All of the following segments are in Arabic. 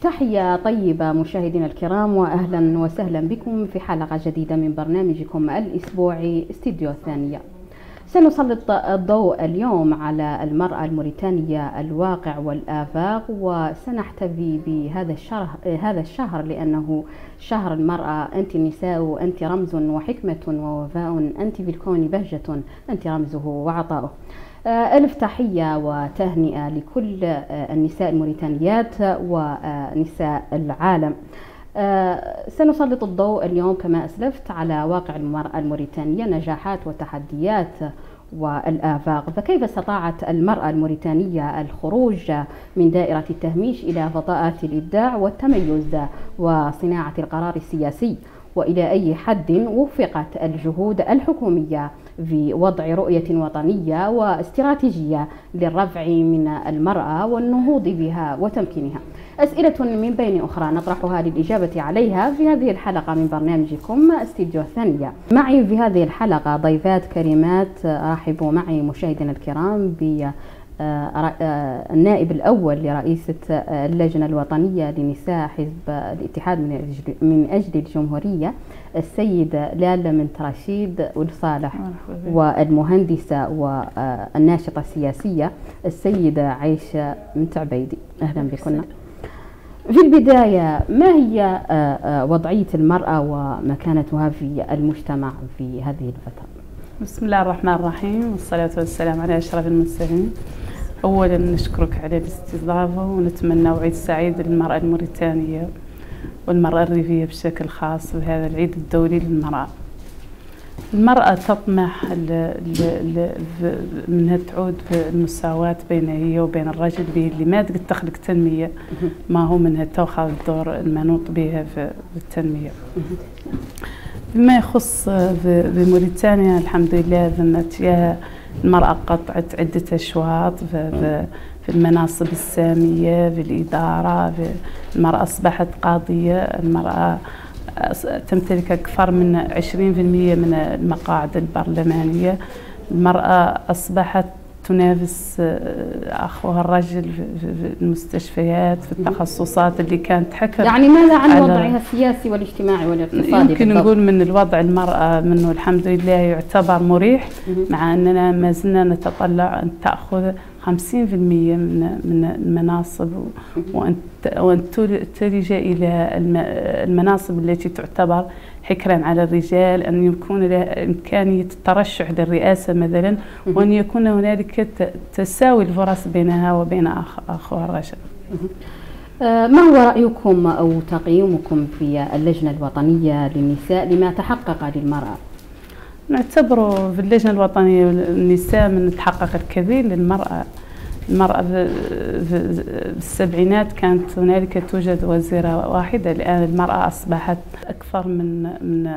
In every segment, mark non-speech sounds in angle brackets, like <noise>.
تحية طيبة مشاهدينا الكرام وأهلا وسهلا بكم في حلقة جديدة من برنامجكم الأسبوعي استديو الثانية. سنسلط الضوء اليوم على المرأة الموريتانية الواقع والآفاق وسنحتفي بهذا الشهر هذا الشهر لأنه شهر المرأة. أنت نساء أنت رمز وحكمة ووفاء. أنت في الكون بهجة أنت رمزه وعطاؤه. ألف تحية وتهنئة لكل النساء الموريتانيات ونساء العالم. سنسلط الضوء اليوم كما أسلفت على واقع المرأة الموريتانية نجاحات وتحديات والآفاق. فكيف استطاعت المرأة الموريتانية الخروج من دائرة التهميش إلى فضاءات الإبداع والتميز وصناعة القرار السياسي؟ وإلى أي حد وفقت الجهود الحكومية في وضع رؤية وطنية واستراتيجية للرفع من المرأة والنهوض بها وتمكينها. أسئلة من بين أخرى نطرحها للإجابة عليها في هذه الحلقة من برنامجكم استديو الثانية. معي في هذه الحلقة ضيفات كريمات رحبوا معي مشاهدينا الكرام ب النائب الأول لرئيسة اللجنة الوطنية لنساء حزب الاتحاد من أجل, من أجل الجمهورية السيدة لالة من رشيد والصالح والمهندسة والناشطة السياسية السيدة عيشة من تعبيدي أهلا بكم في البداية ما هي وضعية المرأة ومكانتها في المجتمع في هذه الفترة؟ بسم الله الرحمن الرحيم والصلاة والسلام على أشرف المرسلين. أولا نشكرك على الاستضافة ونتمنى وعيد سعيد للمرأة الموريتانية والمرأة الريفية بشكل خاص بهذا العيد الدولي للمرأة. المرأة تطمح منها تعود في المساواة بين هي وبين الرجل به اللي ما تقدر تخلق تنمية. ما هو منها تأخذ الدور المنوط بها في التنمية. بما يخص في موريتانيا الحمد لله ذمت يا المرأة قطعت عدة أشواط في, المناصب السامية في الإدارة في المرأة أصبحت قاضية المرأة تمتلك أكثر من 20% من المقاعد البرلمانية. المرأة أصبحت تنافس أخوها الرجل في المستشفيات في التخصصات اللي كانت حكم يعني ماذا عن وضعها السياسي والاجتماعي والاقتصادي يمكن بالضبط؟ نقول من الوضع المرأة منه الحمد لله يعتبر مريح مع أننا ما زلنا نتطلع أن تأخذ 50% من من المناصب وأن وأن تلج إلى المناصب التي تعتبر حكرا على الرجال أن يكون إمكانية الترشح للرئاسة مثلا وأن يكون هنالك تساوي الفرص بينها وبين أخوها الرجل ما هو رأيكم أو تقييمكم في اللجنة الوطنية للنساء لما تحقق للمرأة؟ نعتبر في اللجنة الوطنية للنساء من تحقق الكثير للمرأة. المرأة في السبعينات كانت هنالك توجد وزيرة واحدة الآن المرأة أصبحت أكثر من من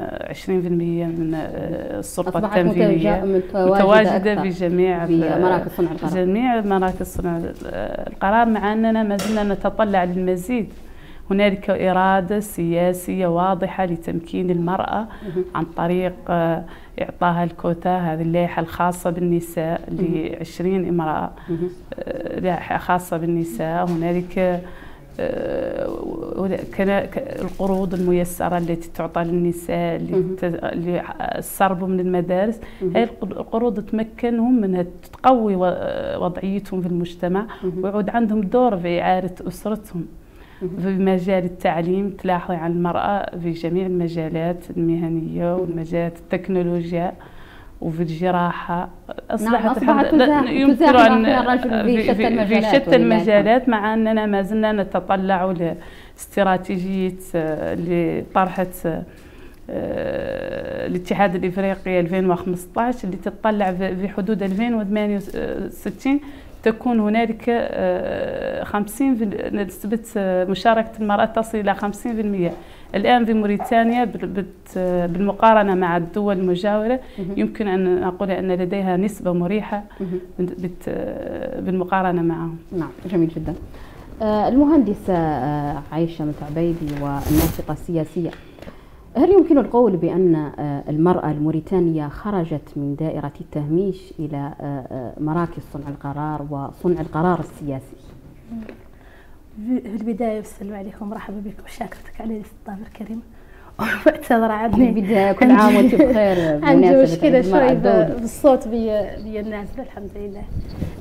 20% من السلطة التنفيذية. متواجدة في جميع مراكز صنع القرار. جميع مراكز صنع القرار مع أننا ما زلنا نتطلع للمزيد. هنالك إرادة سياسية واضحة لتمكين المرأة عن طريق إعطاها الكوتا هذه اللائحة الخاصة بالنساء ل 20 امرأة لائحة خاصة بالنساء. هنالك القروض الميسرة التي تعطى للنساء للسرب من المدارس. هذه القروض تمكنهم من تقوي وضعيتهم في المجتمع ويعود عندهم دور في إعادة أسرتهم. في مجال التعليم تلاحظي عن المرأة في جميع المجالات المهنية والمجالات التكنولوجيا وفي الجراحة. أصبحت نعم أصبحت يمكن أن في, في, في, في شتى المجالات مع أننا ما زلنا نتطلع لاستراتيجية اللي طرحت الاتحاد الإفريقي 2015 اللي تتطلع في حدود 2068 تكون هنالك 50 نسبة مشاركة المرأة تصل إلى 50% الآن في موريتانيا بالمقارنة مع الدول المجاورة يمكن أن نقول أن لديها نسبة مريحة بالمقارنة معهم. نعم جميل جدا. المهندسة عايشة متعبيدي والناشطة السياسية هل يمكن القول بأن المرأة الموريتانية خرجت من دائرة التهميش إلى مراكز صنع القرار وصنع القرار السياسي؟ في البداية السلام عليكم مرحبا بكم شاكرتك على الاستضافة الكريمة. واعتذر عني في البداية كل عام وأنت بخير <laughs> عندي مشكلة شوي بالصوت بي النازلة الحمد لله.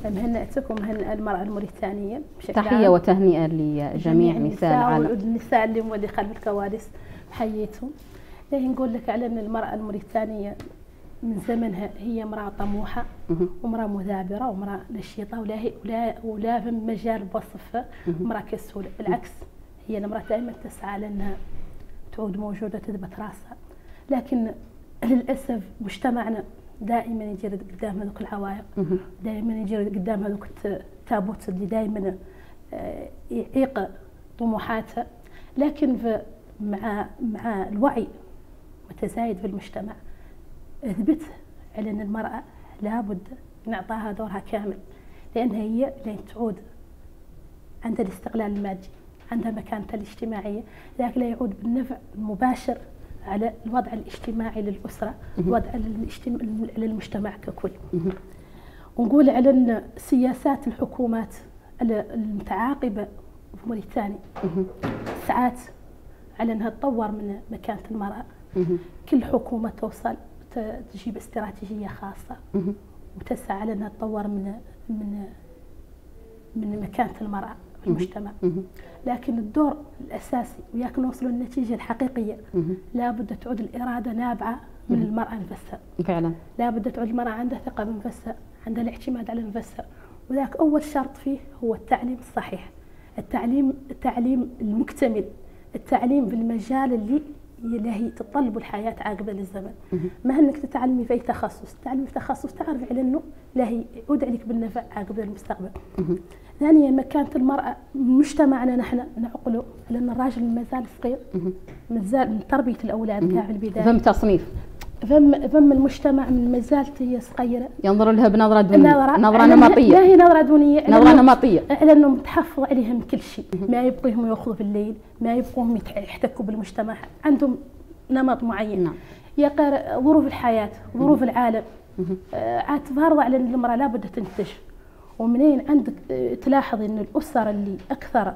مهنئتك ومهنئ المرأة الموريتانية تحية. وتهنئة لجميع نساء العالم. والنساء اللي مولي خلف الكواليس حييتهم. ليه نقول لك على أن المرأة الموريتانية من زمنها هي امرأة طموحة مهم. وامرأة مثابرة وامرأة نشيطة ولا هي ولا ولا في مجال بوصفها امرأة كسولة بالعكس هي المرأة دائما تسعى لأنها تعود موجودة تثبت رأسها. لكن للأسف مجتمعنا دائما يجي قدام هذوك العوائق. دائما يجي قدام هذوك الت- التابوت اللي دائما آه، يعيق طموحاتها. لكن في مع مع الوعي متزايد في المجتمع اثبت على أن المرأة لابد نعطاها دورها كامل لانها هي لين تعود عندها الاستقلال المادي عندها مكانتها الاجتماعية لكن لا يعود بالنفع المباشر على الوضع الاجتماعي للأسرة الوضع للمجتمع ككل. ونقول على أن سياسات الحكومات ال- المتعاقبة في موريتانيا. ساعات على أنها تطور من مكانة المرأة. كل حكومة توصل تجيب استراتيجية خاصة. وتسعى على أنها تطور من من من مكانة المرأة في المجتمع. لكن الدور الأساسي وياك نوصلوا للنتيجه الحقيقية. لابد تعود الإرادة نابعة من المرأة نفسها فعلا. لابد تعود المرأة عندها ثقة بنفسها عندها الاعتماد على نفسها وذاك أول شرط فيه هو التعليم الصحيح. التعليم التعليم المكتمل. التعليم في المجال اللي اللي هي تطلب الحياة عاقبة للزمن. ما انك تتعلمي في أي تخصص؟ تعلمي في تخصص تعرفي على أنه لا هي عليك بالنفع عاقبة المستقبل ثانيا مكانة المرأة مجتمعنا نحن نعقله لأن الراجل ما زال صغير مازال من تربية الأولاد كاع في البداية فم تصنيف. فم فم المجتمع من ما زالت هي صغيرة. ينظر لها بنظرة دونية. نظرة على إنها- لا نمطية. هي نظرة دونية. على نظرة إنه- نمطية. على انه متحفظ عليهم كل شيء. ما يبقيهم يأخذوا في الليل ما يبقوهم يحتكوا بالمجتمع. عندهم نمط معين. نعم. يا ظروف الحياة ظروف العالم. آه، عاد فارضه على إن المرأة لابد تنتج ومنين عندك آه، تلاحظ إن الأسر اللي أكثر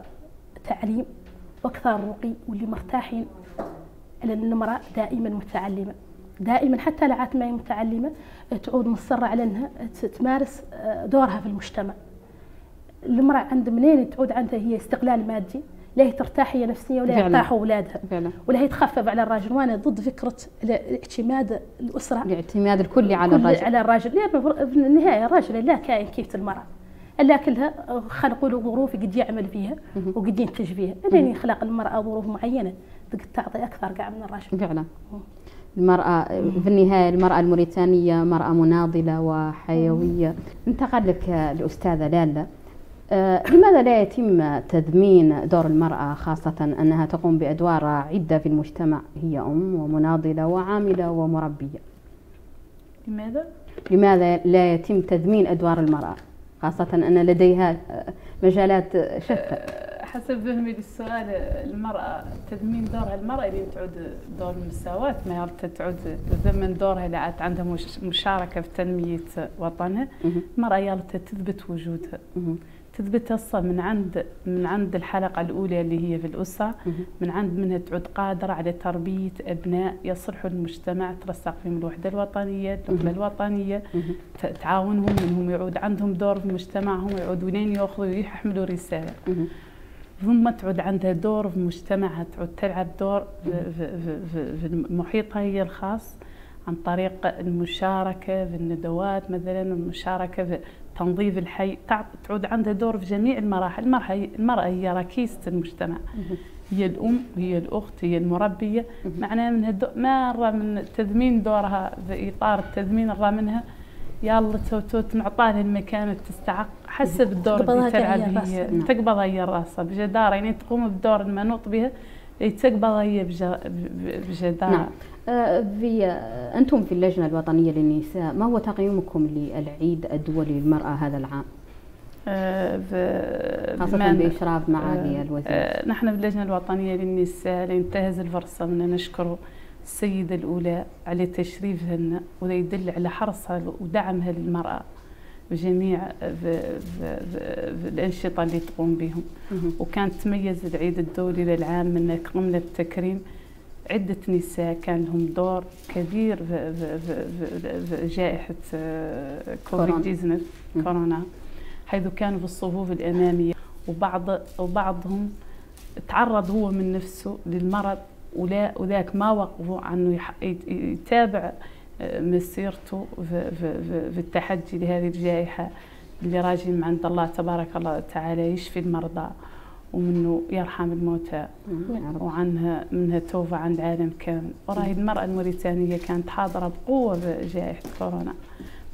تعليم وأكثر رقي واللي مرتاحين على المرأة دائما متعلمة. دائما حتى لو عاد ما هي متعلمة آه، تعود مصرة على إنها ت- تمارس آه، دورها في المجتمع. المرأة عند منين تعود عندها هي استقلال مادي لا هي ترتاح هي نفسيا ولا. يرتاحوا أولادها. ولا هي تخفف على الراجل. وأنا ضد فكرة اعتماد الأسرة. الاعتماد الكلي على كل الرجل على الراجل. لأن في النهاية الراجل لا كائن كيف المرأة. إلا كلها خلقوا له ظروف قد يعمل فيها وقد ينتج فيها. لين يخلق المرأة ظروف معينة. تقدر تعطي أكثر قاع من الراجل. فعلا. المرأة في النهاية المرأة الموريتانية مرأة مناضلة وحيوية. انتقل لك الأستاذة لالا آه، لماذا لا يتم تذمين دور المرأة خاصة أنها تقوم بأدوار عدة في المجتمع؟ هي أم ومناضلة وعاملة ومربية. لماذا؟ لماذا لا يتم تذمين أدوار المرأة خاصة أن لديها مجالات شتى؟ حسب فهمي للسؤال المرأة تذمين دورها المرأة اللي تعود دور المساواة ما تعود ضمن دورها اللي عاد عندها مش- مشاركة في تنمية وطنها. المرأة يلا تثبت وجودها. تثبت أصلا من عند من عند الحلقة الأولى اللي هي في الأسرة. من عند منها تعود قادرة على تربية أبناء يصلحوا المجتمع ترسخ فيهم الوحدة الوطنية الدولة الوطنية تعاونهم إنهم يعود عندهم دور في مجتمعهم ويعودوا لين يأخذوا يحملوا رسالة. ثم تعود عندها دور في مجتمعها تعود تلعب دور في, محيطها هي الخاص عن طريق المشاركة في الندوات مثلا المشاركة في تنظيف الحي تع- تعود عندها دور في جميع المراحل المرأة هي, المرأة هي ركيزة المجتمع. هي الأم هي الأخت هي المربية. معناها من هدو ما نرى من تثمين دورها في إطار التثمين نرى منها يلا تو تو نعطاها المكان تستحق حسب الدور اللي تلعب هي. نعم. تقبضها هي راسها بجدارة. يعني تقوم بدور المنوط بها تقبضها هي بج- ب- بجدارة. نعم. آه، في أنتم في اللجنة الوطنية للنساء ما هو تقييمكم للعيد الدولي للمرأة هذا العام؟ آه، خاصة بإشراف معالي آه، الوزير. نحن في اللجنة الوطنية للنساء لينتهز الفرصة من نشكر السيدة الأولى على تشريفهن وده يدل على حرصها ودعمها للمرأة في جميع في في في الأنشطة اللي تقوم بهم. وكانت تميز العيد الدولي للعام من قمنا بتكريم عدة نساء كان لهم دور كبير في, في, في, في جائحة كوفيد 19 كورونا. حيث كانوا في الصفوف الأمامية. وبعض وبعضهم تعرض هو من نفسه للمرض ولا وذاك ما وقفوا عنه يتابع آه، مسيرته في, في, في, في التحدي لهذه الجائحة اللي راجي من عند الله تبارك الله تعالى يشفي المرضى ومنه يرحم الموتى وعنها منها توبة عن العالم كامل. وراهي المرأة الموريتانية كانت حاضرة بقوة بجائحة كورونا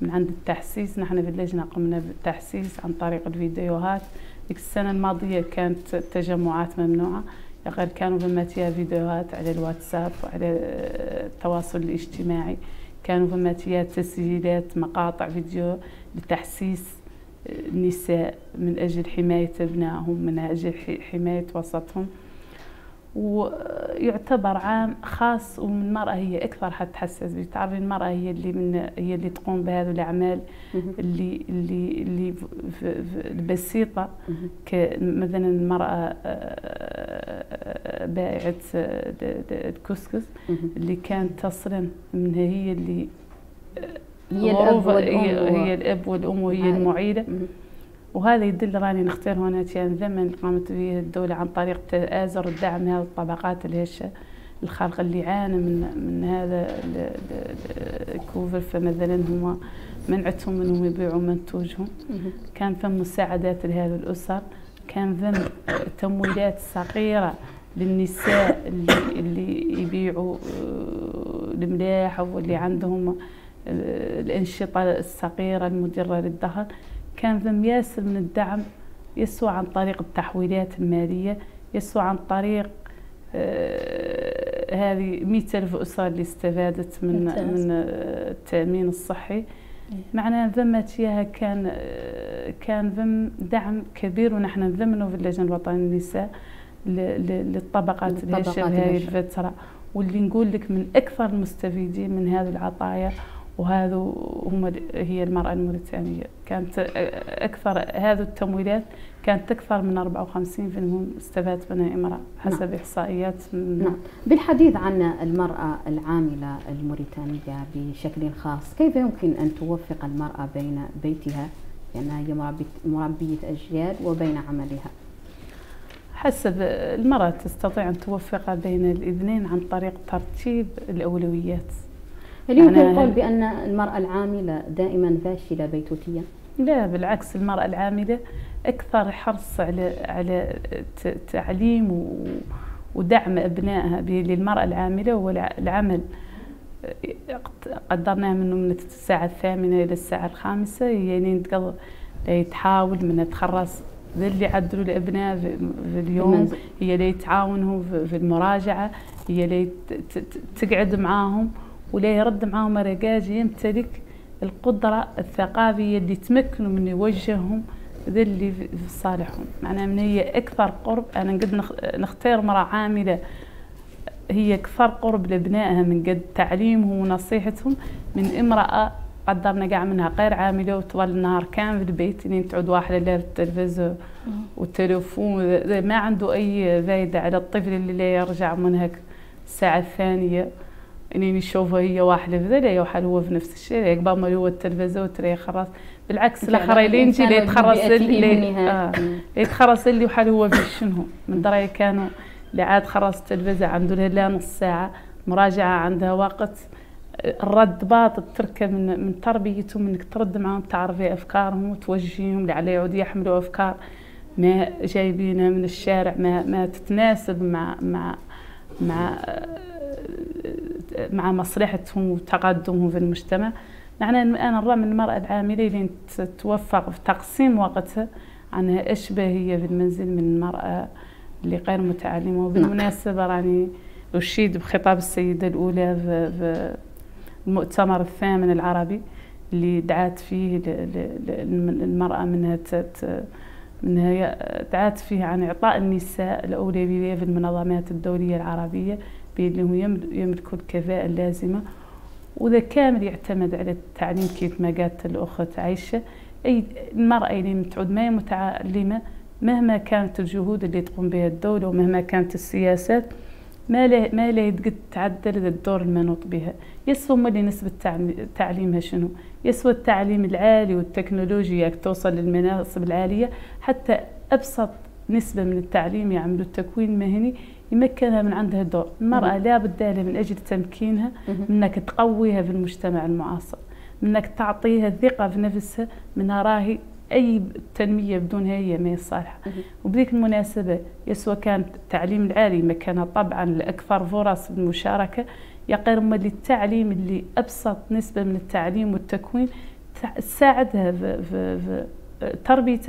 من عند التحسيس. نحن في اللجنة قمنا بالتحسيس عن طريق الفيديوهات. ديك السنة الماضية كانت التجمعات ممنوعة. غير كانوا فما فيديوهات على الواتساب وعلى التواصل الاجتماعي. كانوا فما تسجيلات مقاطع فيديو لتحسيس النساء من أجل حماية أبنائهم من أجل حماية وسطهم. ويعتبر عام خاص ومن المرأة هي أكثر حتحسس به تعرفي المرأة هي اللي من هي اللي تقوم بهذه الأعمال اللي اللي اللي البسيطة. كمثلا المرأة آه، بائعة الكسكس اللي كانت تصلا منها هي اللي هي الأب والأم هي الأب والأم وهي المعيدة. وهذا يدل راني نختار هنا زمن اللي قامت به الدولة عن طريق تآزر الدعم هذه الطبقات الهشة الخلق اللي عانى من من هذا الكوفر. فمثلا هم منعتهم إنهم يبيعوا منتوجهم. كان ثم مساعدات لهذه الأسر. كان ثم تمويلات صغيرة للنساء اللي اللي يبيعوا آه، الملاح واللي عندهم آه، الأنشطة الصغيرة المدره للدخل كان ثم ياسر من الدعم يسوى عن طريق التحويلات المالية يسوى عن طريق آه هذه مئة ألف أسرة اللي استفادت من ممتاز. من آه التأمين الصحي إيه. معناها ثم فيها كان آه كان ثم دعم كبير ونحن نذمنه في اللجنة الوطنية للنساء للطبقات اللي هذه الفترة واللي نقول لك من أكثر المستفيدين من هذه العطايا وهذا هم هي المرأة الموريتانية كانت أكثر هذه التمويلات كانت أكثر من 54% استفادت منها امرأة حسب نعم. إحصائيات نعم. بالحديث عن المرأة العاملة الموريتانية بشكل خاص كيف يمكن أن توفق المرأة بين بيتها لأنها هي مربية أجيال وبين عملها حسب المرأة تستطيع أن توفق بين الاثنين عن طريق ترتيب الأولويات هل يمكن القول بأن المرأة العاملة دائما فاشلة بيتوتيا؟ لا بالعكس المرأة العاملة أكثر حرص على على تعليم ودعم أبنائها للمرأة العاملة. والعمل قدرناه منه من الساعة الثامنة إلى الساعة الخامسة. يعني تحاول من تخرص ذا اللي يعدلوا الأبناء في اليوم. هي اللي تعاونهم في المراجعة. هي اللي تقعد معاهم. ولا يرد معاهم رجاج يمتلك القدرة الثقافية اللي تمكنوا من يوجههم ذا اللي في صالحهم. معناها من هي أكثر قرب أنا قد نختار مرأة عاملة هي أكثر قرب لأبنائها من قد تعليمهم ونصيحتهم. من امرأة قدرنا قاع منها غير عاملة وتظل النهار كامل في البيت لين تعود واحدة لا التلفزيون والتليفون ما عنده أي فايدة على الطفل اللي لا يرجع منهك الساعة الثانية. إني نشوفها هي واحدة في ذا يوحل هو في نفس الشيء يقبل ما هو التلفزيون تري خلاص. بالعكس الآخر لين يجي يتخرص اللي آه. يتخرص اللي وحال هو في شنو؟ من دراي كانوا اللي عاد خرص التلفزيون عنده لا نص ساعة مراجعة عندها وقت الرد باط تركب من من تربيتهم إنك ترد معهم تعرفي أفكارهم وتوجهيهم لعلى يعود يحملوا أفكار ما جايبينها من الشارع ما ما تتناسب مع مع مع مع مصلحتهم وتقدمهم في المجتمع. معناه أنا نرى من المرأة العاملة اللي توفق في تقسيم وقتها عنها أشبه هي في المنزل من المرأة اللي غير متعلمة. وبالمناسبة راني أشيد بخطاب السيدة الأولى في المؤتمر الثامن العربي اللي دعات فيه المرأة منها منها دعات فيه عن إعطاء النساء الأولوية في المنظمات الدولية العربية. اللي هم يملكوا الكفاءة اللازمة وذا كامل يعتمد على التعليم كيف ما قالت الأخت عايشة أي المرأة اللي متعود ما هي متعلمة مهما كانت الجهود اللي تقوم بها الدولة ومهما كانت السياسات ما له ما له قد تعدل الدور المنوط بها. يسوى ملي نسبة تعليمها شنو؟ يسوى التعليم العالي والتكنولوجيا توصل للمناصب العالية حتى أبسط نسبة من التعليم يعملوا التكوين المهني يمكنها من عندها دور. المرأة لا بد لها من أجل تمكينها منك تقويها في المجتمع المعاصر منك تعطيها الثقة في نفسها منها راهي أي تنمية بدونها هي ما هي صالحة. وبذيك المناسبة يسوى كان التعليم العالي مكانها طبعا لأكثر فرص بالمشاركه يقير اللي التعليم اللي أبسط نسبة من التعليم والتكوين تساعدها في, في, في تربية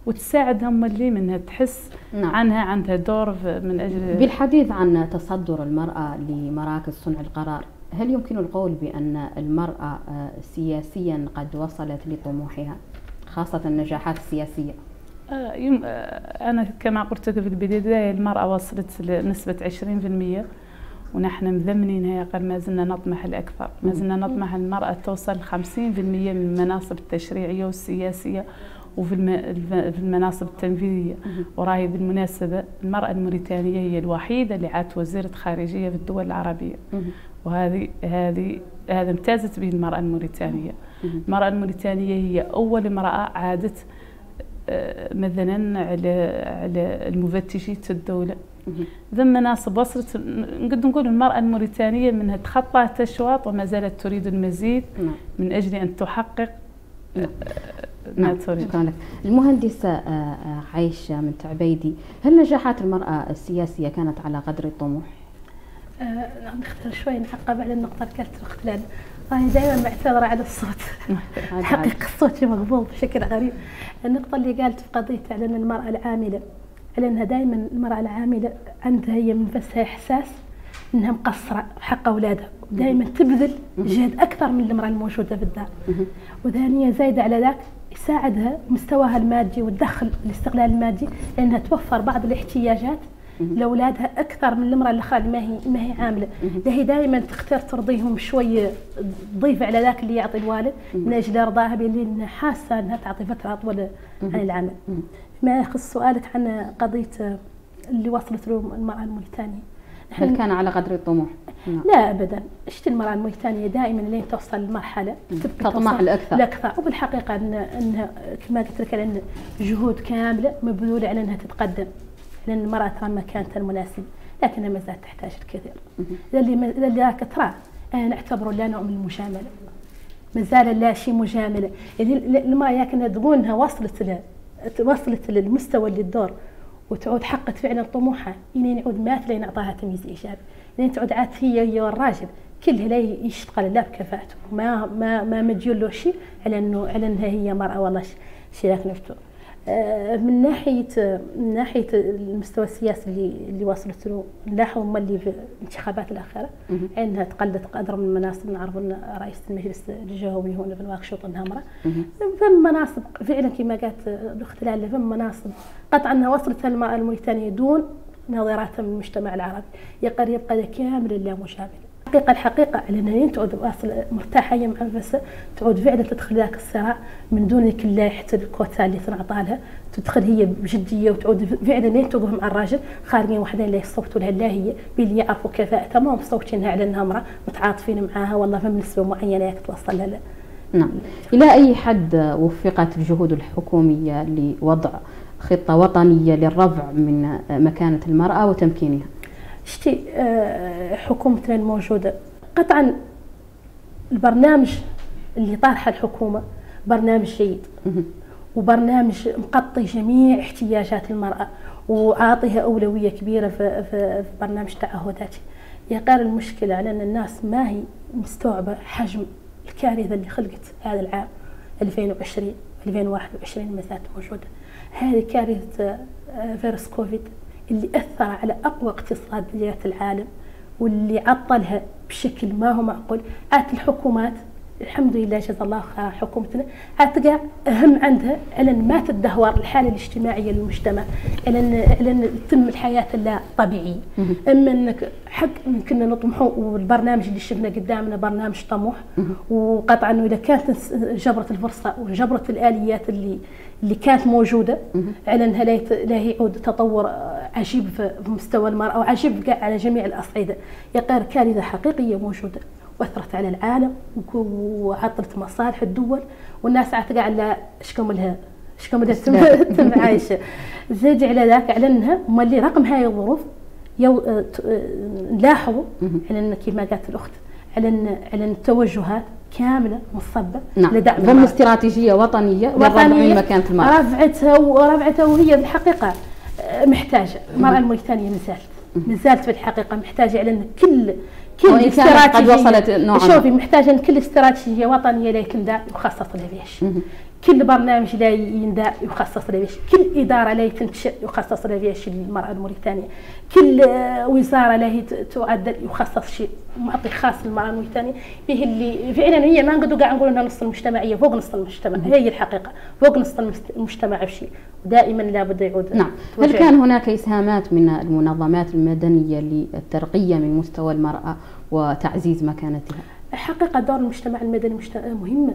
ابنائها وتساعدهم اللي منها تحس نعم. عنها عندها دور من أجل بالحديث عن تصدر المرأة لمراكز صنع القرار هل يمكن القول بأن المرأة سياسيا قد وصلت لطموحها خاصة النجاحات السياسية؟ آه، آه، أنا كما قلت في البداية المرأة وصلت لنسبة 20% ونحن مذمنين قال ما زلنا نطمح الأكثر. ما زلنا نطمح المرأة توصل 50% من المناصب التشريعية والسياسية وفي المناصب التنفيذية. وراهي بالمناسبة المرأة الموريتانية هي الوحيدة اللي عادت وزيرة خارجية في الدول العربية. وهذه هذه هذا امتازت به المرأة الموريتانية. المرأة الموريتانية هي أول امرأة عادت آه، مثلا على على المفتشين الدولة. ذم مناصب وصلت نقدر نقول المرأة الموريتانية منها تخطت أشواط وما زالت تريد المزيد نعم. من أجل أن تحقق آه، ما نعم. تريد شكرا لك. المهندسة آه، عايشة من تعبيدي هل نجاحات المرأة السياسية كانت على قدر الطموح؟ نختار شوي نعقب على النقطة اللي كانت الاختلال أنا دائما بعتذر على الصوت. <laughs> <laughs> حقيقة صوتي مقبوض بشكل غريب. النقطة اللي قالت في قضية على أن المرأة العاملة على أنها دائما المرأة العاملة عندها هي من نفسها إحساس أنها مقصرة حق أولادها دائما تبذل جهد أكثر من المرأة الموجودة في الدار. وثانيا زايدة على ذلك يساعدها مستواها المادي والدخل الاستقلال المادي لأنها توفر بعض الاحتياجات لأولادها أكثر من المرأة اللي ما هي ما هي عاملة. هي دائما تختار ترضيهم شوي تضيف على ذاك اللي يعطي الوالد من أجل إرضاها بان حاسة إنها تعطي فترة أطول عن العمل. ما يخص سؤالك عن قضية اللي وصلت له المرأة الموريتانيه هل كان على قدر الطموح؟ نعم. لا ابدا. شفت المرأة الموريتانيه دائما لين توصل لمرحلة تطمح الاكثر الاكثر وبالحقيقة ان إنها كما قلت لك ان جهود كاملة مبذولة على إنها تتقدم لأن المرأة ترى مكانتها المناسب لكنها ما زالت تحتاج الكثير. لذلك ترى أنا نعتبره لا نوع من المجاملة ما زال لا شيء مجاملة. يعني المرأة يمكن تقول أنها وصلت ل... وصلت للمستوى اللي الدور وتعود حقت فعلا طموحها لين يعود مات لين أعطاها تمييز إيجابي. لين تعود عاد هي هي والراجل. كلها لا يشتغل لا بكفاءته ما ما ما مديون له شيء على انه على إنها هي مرأة والله. شيء لك نفسه آه، من ناحية من ناحية المستوى السياسي اللي اللي وصلت له نلاحظ هم اللي في الانتخابات الأخيرة. انها تقلدت قدر من المناصب نعرف أن رئيسة المجلس الجهوي هنا في الواكشوط انها امراه فم مناصب فعلا كما قالت الاخت لاله فم مناصب قطعا أنها وصلت المراه الموريتانيه دون نظيراتها من المجتمع العربي. يقدر يبقى كامل لا مشابه. الحقيقة الحقيقة على أنها تعود مرتاحة هي معنفسة تعود فعلا تدخل ذاك الصراع من دون ذيك لائحة الكوتا اللي تنعطى لها تدخل هي بجدية وتعود فعلا لين توقف مع الراجل خارجين وحدين اللي يصوتوا لها لا هي باللي يعرفوا كفاءتها ما هم مصوتينها على إنها امرأة متعاطفين معاها والله فم نسبة معينة توصل لها. نعم. إلى أي حد وفقت الجهود الحكومية لوضع خطة وطنية للرفع من مكانة المرأة وتمكينها؟ شتي آه، حكومتنا الموجودة قطعا البرنامج اللي طارحة الحكومة برنامج جيد. وبرنامج مغطي جميع احتياجات المرأة وعاطيها أولوية كبيرة في, في, برنامج تعهداتي يا غير المشكلة على أن الناس ما هي مستوعبة حجم الكارثة اللي خلقت هذا العام 2020 2021 ما زالت موجودة. هذه كارثة آه، فيروس كوفيد. اللي أثر على أقوى اقتصاديات العالم واللي عطلها بشكل ما هو معقول. آت الحكومات الحمد لله جزا الله خير حكومتنا عتقع أهم عندها على ما تدهور الحالة الاجتماعية للمجتمع على تتم الحياة اللا طبيعية. أما إنك حق كنا نطمحوا والبرنامج اللي شفنا قدامنا برنامج طموح وقطعا إذا كانت جبرت الفرصة وجبرت الآليات اللي اللي كانت موجودة. على أنها لا يعود تطور عجيب في مستوى المرأة وعجيب على جميع الأصعدة. يقال كارثه حقيقية موجودة وأثرت على العالم وعطلت مصالح الدول والناس عتقع على شكم لها؟ شكم لها؟ <laughs> تم عايشة. زاد على ذاك على أنها مالي رقم هاي الظروف يو نلاحظوا على أن كما قالت الأخت على أن على التوجهات كاملة مصبه نعم. لدعم ضمن استراتيجية وطنية وطنية مكانة المراه رفعتها ورفعتها وهي بالحقيقة آه، محتاجة. المرأة الموريتانية ما زالت. ما زالت في الحقيقة محتاجة على أن كل كل كانت قد وصلت نوعا. شوفي محتاجة كل استراتيجية وطنية لا تندى يخصص لها كل برنامج لا يندى يخصص له بيش كل إدارة لا تنشئ يخصص لها بيش المراه الموريتانية كل وزارة لا تعدل يخصص شيء معطي خاص للمرأة الموريتانية. به اللي فعلا هي ما نقدر قاعد نقول إنها نص المجتمعية فوق نص المجتمع هي الحقيقة فوق نص المجتمع بشيء ودائما لابد يعود نعم. هل كان هناك إسهامات من المنظمات المدنية للترقية من مستوى المرأة وتعزيز مكانتها؟ حقيقة دور المجتمع المدني مهمة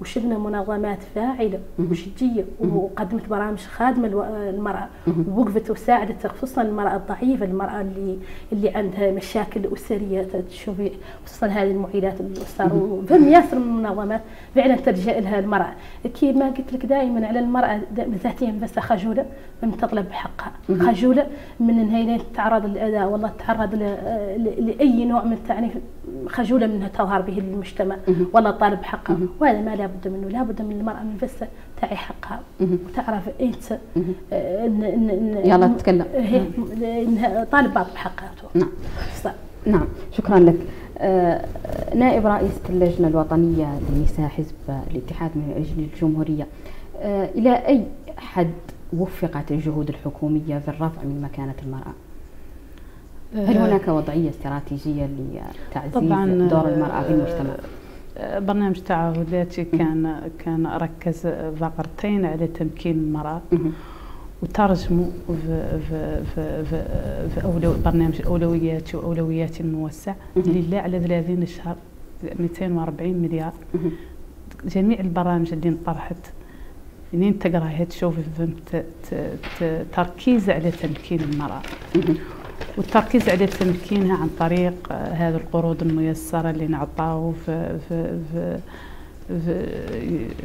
وشفنا منظمات فاعلة وجدية وقدمت برامج خادمة للمرأة ووقفت وساعدت خصوصا المرأة الضعيفة المرأة اللي اللي عندها مشاكل أسرية. تشوفي خصوصا هذه المعيلات الأسر وفهم ياسر من المنظمات فعلا تلجأ لها المرأة. كي ما قلت لك دائما على المرأة ذاتيا بس خجولة من تطلب بحقها خجولة من إنها تتعرض للأذى والله تتعرض لأي نوع من التعنيف خجولة منها تظهر به للمجتمع. ولا طالب حقها. وهذا ما لابد منه لابد من المرأة نفسها تعي حقها. وتعرف إنت آه، ان ان يلا تتكلم إنها طالب بعض بحقها. نعم. نعم. شكرا لك. آه نائب رئيسة اللجنة الوطنية لنساء حزب الاتحاد من أجل الجمهورية. آه إلى أي حد وفقت الجهود الحكومية في الرفع من مكانة المرأة؟ هل هناك وضعية استراتيجية لتعزيز طبعاً دور المرأة في المجتمع؟ برنامج تعهداتي كان كان ركز فقرتين على تمكين المرأة. وترجموا في في في في, في أولو برنامج أولوياتي واولوياتي الموسع لله على 30 شهر 240 مليار. جميع البرامج اللي انطرحت انت تقرأها تشوف تركيز على تمكين المرأة. والتركيز على تمكينها عن طريق آه، هذه القروض الميسرة اللي نعطاو في في في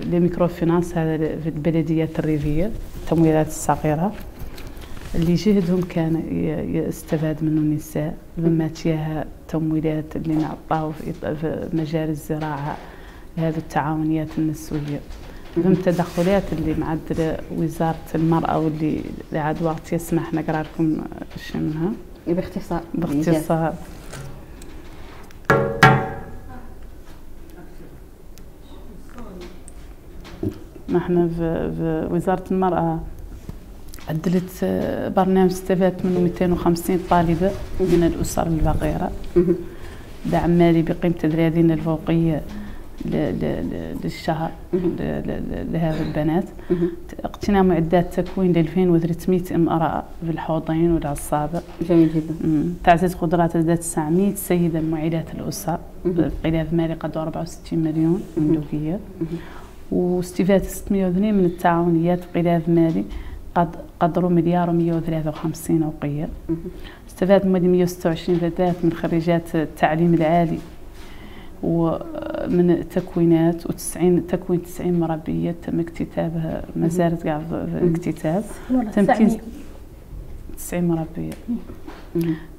لي فينانس هذا في البلديات الريفية التمويلات الصغيرة. اللي جهدهم كان يستفاد منه النساء مما تياها التمويلات اللي نعطاو في مجال الزراعة هذه التعاونيات النسوية. من التدخلات اللي معدلة وزارة المرأة واللي عاد وقت يسمح نقرا لكم شي منها باختصار. باختصار نحن في, في وزارة المرأة عدلت برنامج استفادت منه 250 طالبة من الأسر الفقيرة دعم مالي بقيمة الرياضين الفوقية للشهر لهذا البنات. اقتناء معدات تكوين ل 2300 امرأة في الحوضين والعصابة جميل جدا. تعزيز قدرات ذات 900 سيدة معيلات الأسر بغلاف مالي قدره 64 مليون مملوكية واستفادة 602 من التعاونيات بغلاف مالي قد قدره مليار و153 أوقية. استفاد 126 فتاة من خريجات التعليم العالي ومن التكوينات و90 تكوين 90 مربية تم اكتتابها ما زالت قاعد الاكتتاب تمكين 90 مربية.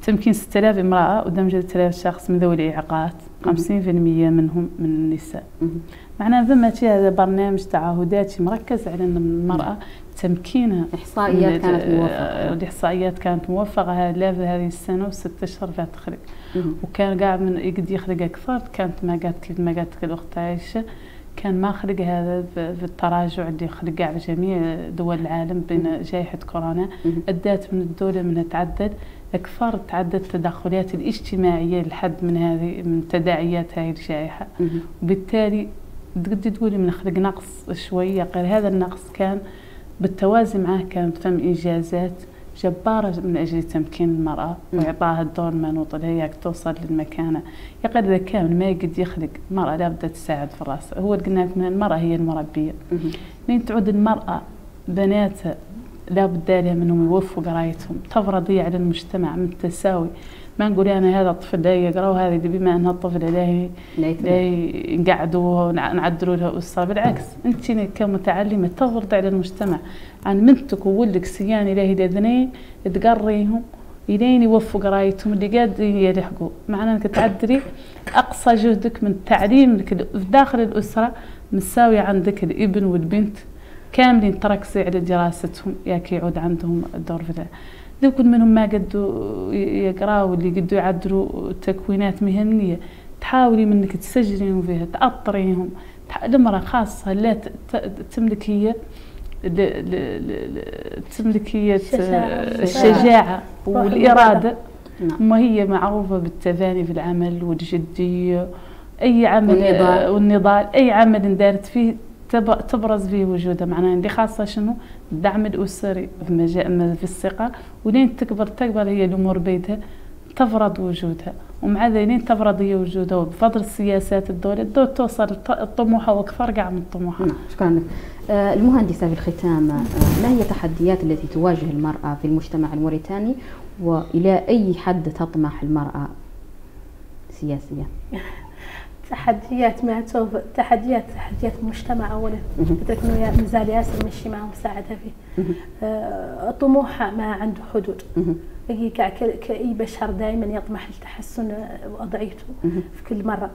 تمكين 6000 امرأة ودمج 3000 شخص من ذوي الإعاقات. 50% منهم من النساء. معناه ثم هذا برنامج تعهداتي مركز على أن المرأة تمكينها إحصائيات كانت موفقة. آه، الإحصائيات كانت موفقة. هذه السنة وست أشهر فات تخرج وكان قاعد من يقد يخرج أكثر كانت ما قالت كيف ما قالت الأخت عائشه كان ما خلق هذا في التراجع اللي خلق على جميع دول العالم بين جائحة كورونا. أدات من الدولة من تعدد أكثر تعدد التدخلات الاجتماعية لحد من هذه من تداعيات هذه الجائحة. مهم. وبالتالي تقدر تقولي من خلق نقص شوية غير هذا النقص كان بالتوازي معه كان تم إنجازات جبارة من أجل تمكين المرأة. وإعطاها الدور المنوط اللي هي توصل للمكانة. يقدر إذا كان ما يقد يخلق مرأة لابد تساعد في الرأس هو قلنا لك من المرأة هي المربية. لين تعود المرأة بناتها لابد لها منهم يوفوا قرايتهم. تفرض هي على المجتمع من التساوي ما نقول أنا هذا الطفل لا يقرا وهذه بما انها الطفل لا ي- لا لا يتم. يقعدوها ونعدلوا لها اسره بالعكس أنت كمتعلمة تفرض على المجتمع. عن بنتك وولدك سيان إلى الاثنين تقريهم إلين يوفوا قرايتهم اللي قادرين يلحقوا. معناه أنك تعدلي أقصى جهدك من تعليم في داخل الأسرة مساوي عندك الابن والبنت كاملين تركزي على دراستهم ياك يعود عندهم الدور في ذا لو كل منهم ما قدوا يقراوا واللي قدوا يعدلوا تكوينات مهنية تحاولي منك تسجليهم فيها تعطريهم تح- المرأة خاصة لا تملك هي تملك هي الشجاعة. والإرادة. نعم. ما هي معروفة بالتفاني في العمل والجدية. أي عمل والنضال. والنضال. أي عمل دارت فيه تبرز فيه وجودها معناها اللي خاصة شنو؟ الدعم الأسري في مجال في الثقة. ولين تكبر تكبر هي الأمور بيدها تفرض وجودها. ومع ذلك لين تفرض هي وجودها. وبفضل السياسات الدولة الدول توصل الط- الطموحة وأكثر قاع من طموحها. نعم شكرا لك. آه، المهندسة في الختام آه، ما هي التحديات التي تواجه المرأة في المجتمع الموريتاني؟ وإلى أي حد تطمح المرأة سياسيا؟ <laughs> تحديات ما توف تحديات تحديات المجتمع اولا. قلت إنه مازال ياسر مشي معه مساعدها فيه مهم. آه، طموحها ما عنده حدود مهم. بقي كع- ك- كأي بشر دائما يطمح لتحسن وضعيته. في كل مرة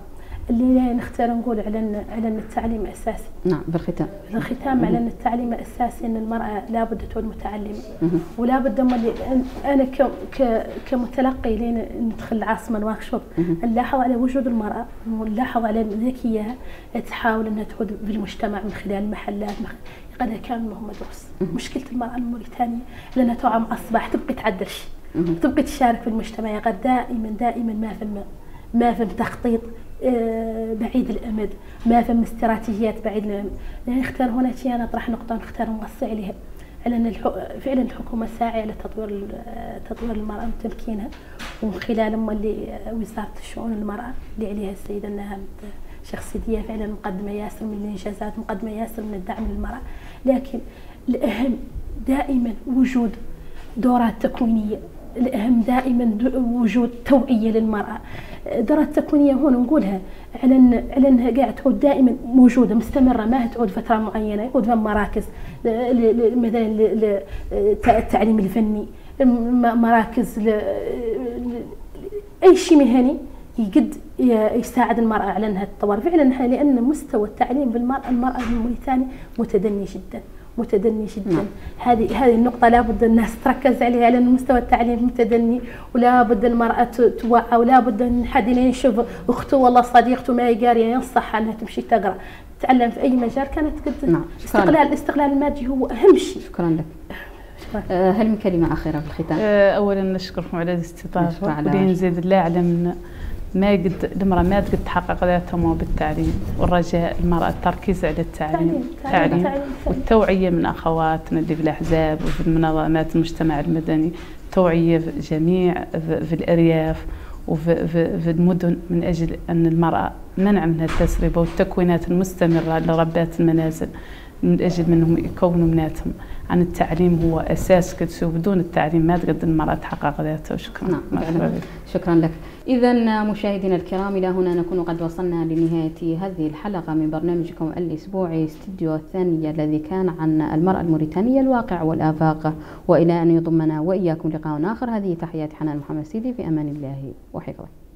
اللي نختار نقول على ان على إن التعليم أساسي. نعم بالختام. في الختام على إن التعليم أساسي إن المرأة لابد تكون متعلمة. ولا بد أنا ك ك كمتلقي لين ندخل العاصمة الوركشوب مهم. نلاحظ على وجود المرأة ونلاحظ على ذكيها تحاول إنها تعود في المجتمع من خلال المحلات قد كان مهم. دروس مشكلة المرأة الموريتانية لأنها توعى مع الصباح تبقي تعدل شيء. مهم. تبقي تشارك في المجتمع دائما دائما ما فهم ما فهم تخطيط آه، بعيد الأمد ما فهم استراتيجيات بعيد الأمد. يعني نختار هنا شيء أنا اطرح نقطة نختار نوسع عليها على أن. فعلا الحكومة ساعية لتطوير ال- تطوير المرأة وتمكينها ومن خلال اللي وزارة الشؤون المرأة اللي عليها السيدة النهام شخصيتية فعلا مقدمة ياسر من الإنجازات مقدمة ياسر من الدعم للمرأة. لكن الأهم دائما وجود دورات تكوينية. الأهم دائما وجود توعية للمرأة. دورات تكوينية هون نقولها. على أن على أنها قاعد تعود دائما موجودة مستمرة ما تعود فترة معينة يعود في مراكز ل- مثلا التعليم الفني مراكز أي شيء مهني يقد ي- يساعد المرأة على أنها تتطور. فعلا لأن مستوى التعليم بالمرأة المرأة في موريتانيا متدني جدا. متدني جدا نعم. هذه هذه النقطة لابد الناس تركز عليها لأن مستوى التعليم متدني ولا بد المرأة ت- توعى ولا بد أن حد يشوف أخته والله صديقته ما هي قارية ينصحها أنها تمشي تقرأ تتعلم في أي مجال كانت قد نعم، شكراً. الاستقلال المادي هو أهم شيء شكرا لك شكراً. آه، هل من كلمة أخيرة في الختام؟ آه، اولا نشكركم على نشكر الاستضافه على ولين عشق. نزيد الله على من ما قد المرأة ما قد تحقق ذاتها مو بالتعليم والرجاء المرأة التركيز على التعليم. تعليم، تعليم، تعليم. والتوعية من اخواتنا اللي في الاحزاب وفي المنظمات المجتمع المدني. توعية في جميع في, في الأرياف وفي في, في المدن من أجل أن المرأة منع منها التسريبه والتكوينات المستمرة لربات المنازل من أجل منهم يكونوا بناتهم عن التعليم هو أساس كتسو بدون التعليم ما تقدر المرأة تحقق ذاتها. وشكرا نعم. بك. شكرا لك. إذا مشاهدينا الكرام إلى هنا نكون قد وصلنا لنهاية هذه الحلقة من برنامجكم الأسبوعي استديو الثانية الذي كان عن المرأة الموريتانية الواقع والآفاق. وإلى أن يضمنا وإياكم لقاء آخر. هذه تحيات حنان محمد سيدي في أمان الله وحفظه.